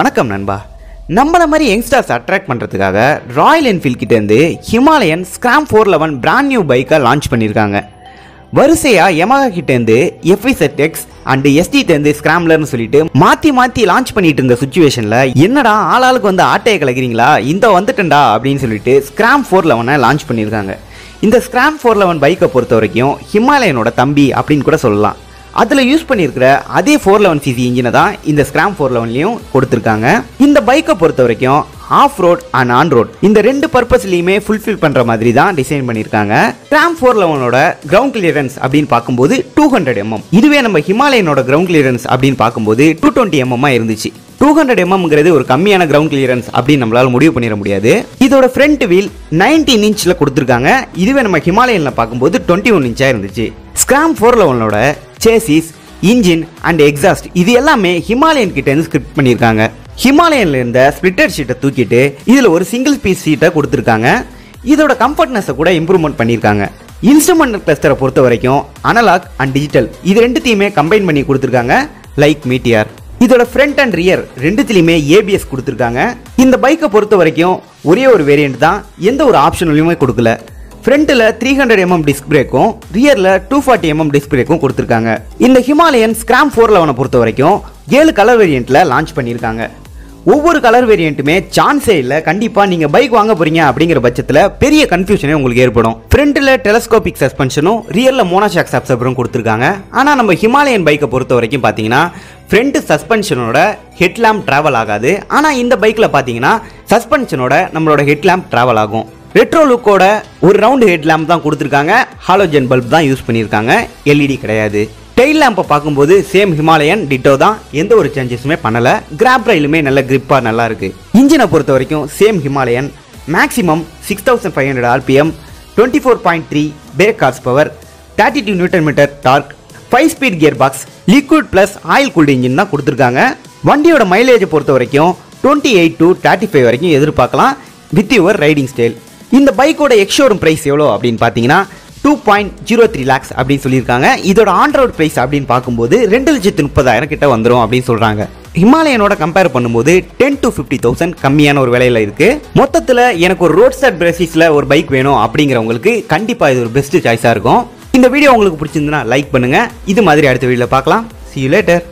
வணக்கம் நண்பா. நம்மள மாதிரி யங்ஸ்டர்ஸ் அட்ராக்ட் பண்ணுறதுக்காக ராயல் என்ஃபீல்ட் கிட்டேருந்து Himalayan Scram four eleven brand new பைக்கை லான்ச் பண்ணியிருக்காங்க வரிசையாக யமகா கிட்டேருந்து எஃப்இசெட் எக்ஸ் அண்டு எஸ்டிட்டேருந்து ஸ்கிராம்லர்னு சொல்லிட்டு மாற்றி மாற்றி லான்ச் பண்ணிட்டு இருந்த சுச்சுவேஷனில் என்னடா ஆளாளுக்கு வந்து ஆட்டையை கலக்கிறீங்களா? இந்த வந்துட்டேன்டா அப்படின்னு சொல்லிட்டு ஸ்கிராம் ஃபோர் லெவனை லான்ச் பண்ணியிருக்காங்க இந்த ஸ்கிராம் ஃபோர் லெவன் பைக்கை பொறுத்த வரைக்கும் ஹிமாலயனோட தம்பி அப்படின்னு கூட சொல்லலாம். அதில் யூஸ் பண்ணியிருக்கிற அதே ஃபோர் லெவன் சிசி இன்ஜினை தான் இந்த ஸ்கிராம் ஃபோர் லெவன்லையும் கொடுத்துருக்காங்க. இந்த பைக்கை பொறுத்த வரைக்கும் off road and on road இந்த ரெண்டு பர்பஸ்லையுமே ஃபுல்ஃபில் பண்ணுற மாதிரி தான் டிசைன் பண்ணியிருக்காங்க. ஸ்கிராம் ஃபோர் லெவனோட கிரவுண்ட் கிளியரன்ஸ் அப்படின்னு பார்க்கும்போது டூ ஹண்ட்ரட் எம்எம் இதுவே நம்ம ஹிமாலயனோட கிரவுண்ட் கிளியரன்ஸ் அப்படின்னு பார்க்கும்போது டூ டுவெண்ட்டி எம்எம்மாக இருந்துச்சு. டூ ஹண்ட்ரட் எம்எம்ங்கிறது ஒரு கம்மியான கிரவுண்ட் கிளியரன்ஸ் அப்படின்னு நம்மளால முடிவு பண்ணிட முடியாது. இதோட ஃப்ரண்ட் வீல் நைன்டீன் இன்ச்சில் கொடுத்துருக்காங்க. இதுவே நம்ம ஹிமாலயனில் பார்க்கும்போது டுவெண்ட்டி ஒன் இன்ச்சாக இருந்துச்சு. ஸ்கிராம் ஃபோர் லெவனோட சேசிஸ் இன்ஜின் அண்ட் எக்ஸாஸ்ட் இது எல்லாமே ஹிமாலயன் கிட்ட இருந்து ஸ்கிரிப்ட் பண்ணியிருக்காங்க. ஹிமாலயன்ல இருந்த ஸ்பிளிட்டர் ஷீட்டை தூக்கிட்டு இதில் ஒரு சிங்கிள் பீஸ் ஷீட்டை கொடுத்துருக்காங்க. இதோட கம்ஃபர்ட்னஸை கூட இம்ப்ரூவ்மெண்ட் பண்ணியிருக்காங்க. இன்ஸ்ட்ருமெண்டல் கிளஸ்டரை பொறுத்த வரைக்கும் அனலாக் அண்ட் டிஜிட்டல் இது ரெண்டுத்தையுமே கம்பைன் பண்ணி கொடுத்துருக்காங்க லைக் மீட்டியார் இதோட ஃப்ரண்ட் அண்ட் ரியர் ரெண்டுத்துலையுமே ஏபிஎஸ் கொடுத்துருக்காங்க. இந்த பைக்கை பொறுத்த வரைக்கும் ஒரே ஒரு வேரியண்ட் தான். எந்த ஒரு ஆப்ஷன்லையுமே கொடுக்கல. ஃப்ரண்ட்டில் த்ரீ ஹண்ட்ரட் எம்எம் டிஸ்க் பிரேக்கும் ரியரில் டூ ஃபார்ட்டி எம்எம் டிஸ்க் பிரேக்கும் கொடுத்துருக்காங்க. இந்த ஹிமாலயன் ஸ்கிராம் ஃபோர் லெவனை பொறுத்த வரைக்கும் ஏழு கலர் வேரியண்ட்டில் லான்ச் பண்ணியிருக்காங்க. ஒவ்வொரு கலர் வேரியண்ட்டுமே சான்ஸே இல்லை கண்டிப்பாக நீங்கள் பைக் வாங்க போகிறீங்க அப்படிங்கிற பட்சத்தில் பெரிய கன்ஃபியூஷனே உங்களுக்கு ஏற்படும். ஃப்ரண்ட்டில் டெலஸ்கோபிக் சஸ்பென்ஷனும் ரியரில் மோனாஷாக் சப்சப்பரும் கொடுத்துருக்காங்க. ஆனால் நம்ம ஹிமாலயன் பைக்கை பொறுத்த வரைக்கும் பார்த்தீங்கன்னா ஃப்ரண்ட் சஸ்பென்ஷனோட ஹெட்லாம்ப் ட்ராவல் ஆகாது. ஆனால் இந்த பைக்கில் பார்த்தீங்கன்னா சஸ்பென்ஷனோட நம்மளோட ஹெட்லாம்ப் ட்ராவல் ஆகும். ரெட்ரோ லுக்கோட ஒரு ரவுண்ட் ஹெட் லேம்ப் தான் கொடுத்துருக்காங்க. ஹாலோஜன் பல்ப் தான் யூஸ் பண்ணியிருக்காங்க. எல்இடி கிடையாது. டெயில் லேம்பை பார்க்கும்போது சேம் ஹிமாலயன் டிட்டோ தான். எந்த ஒரு சேஞ்சஸுமே பண்ணலை. கிராப் ரயிலுமே நல்ல கிரிப்பாக நல்லா இருக்கு. இன்ஜினை பொறுத்த வரைக்கும் same Himalayan maximum six thousand five hundred RPM twenty four point three peak horse power thirty two newton metre torque five speed gear box liquid plus oil cooled engine தான் கொடுத்துருக்காங்க. வண்டியோட மைலேஜை பொறுத்த வரைக்கும் twenty eight to thirty five வரைக்கும் எதிர்பார்க்கலாம். With your riding style இந்த பைக்கோட எக்ஷோரூம் ப்ரைஸ் எவ்வளோ அப்படின்னு பார்த்தீங்கன்னா two point zero three lakhs அப்படின்னு சொல்லியிருக்காங்க. இதோட ஆன் ரோட் ப்ரைஸ் அப்படின்னு பார்க்கும்போது ரெண்டு லட்சத்து முப்பதாயிரம் கிட்ட வந்துடும் அப்படின்னு சொல்கிறாங்க ஹிமாலயனோட கம்பேர் பண்ணும்போது டென் டு ஃபிஃப்டி தௌசண்ட் கம்மியான ஒரு விலையில இருக்கு. மொத்தத்தில் எனக்கு ஒரு ரோட் சைட் பிரசிஸில் ஒரு பைக் வேணும் அப்படிங்கிறவங்களுக்கு கண்டிப்பாக இது ஒரு பெஸ்ட் சாய்ஸாக இருக்கும். இந்த வீடியோ உங்களுக்கு பிடிச்சிருந்துன்னா லைக் பண்ணுங்கள் இது மாதிரி அடுத்த வீடியோவில் பார்க்கலாம். C you later